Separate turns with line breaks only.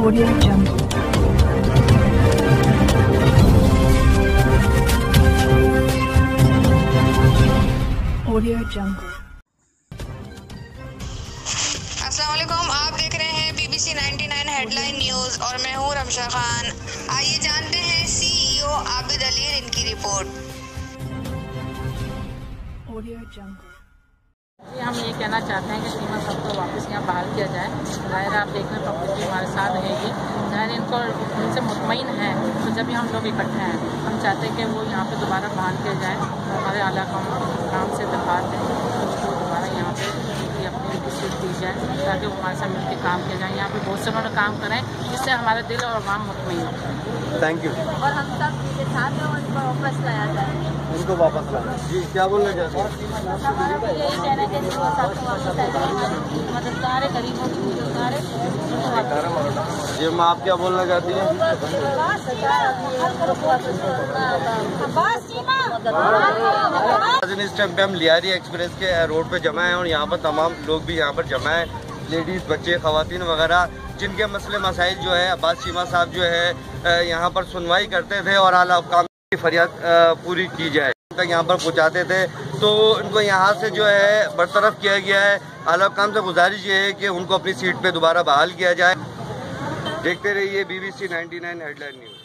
Audio Jungle. Audio Jungle.
Aslam आप देख रहे हैं बीबीसी 99 हेडलाइन न्यूज़ और मैं हूँ रमशा खान आइए जानते हैं सीईओ आबिद अली इनकी रिपोर्ट
Audio Jungle.
हम ये कहना चाहते हैं कि सीमा साहब को वापस यहाँ बहाल किया जाए। ज़ाहिर आप देख रहे हैं पब्लिक भी हमारे साथ रहेगी ज़ाहिर इनको उनसे मुतमिन है तो जब भी हम लोग इकट्ठे हैं हम चाहते हैं कि वो यहाँ पे दोबारा बहाल किया जाए तो हमारे आला काम काम से दरख्वास्त है तो उसको दोबारा यहाँ पे अपनी रिसीट दी जाए ताकि वो हमारे साथ मिलकर काम किया जाए। यहाँ पे बहुत से उन्होंने काम करें जिससे हमारा दिल और आवाम मुतमिन हो।
थैंक यू
और हम सब के साथ हैं उनको वापस लाया जाए।
उनको वापस लाना जी, क्या बोलना चाहते
हमारा है?
जी मैं आप क्या बोलना चाहती हैं? इस टाइम पे हम लियारी एक्सप्रेस के रोड पे जमा है और यहाँ पर तमाम लोग भी यहाँ पर जमा है। लेडीज़, बच्चे, खवातीन वगैरह, जिनके मसले मसाइल जो है, अब्बास चीमा साहब जो है यहाँ पर सुनवाई करते थे और आला काम फरियाद पूरी की जाए। तक यहाँ पर पहुँचाते थे। तो उनको यहाँ से जो है, बरतरफ किया गया है। आला काम से गुजारिश ये है कि उनको अपनी सीट पे दोबारा बहाल किया जाए। देखते रहिए बीबीसी 99 हेडलाइन न्यूज़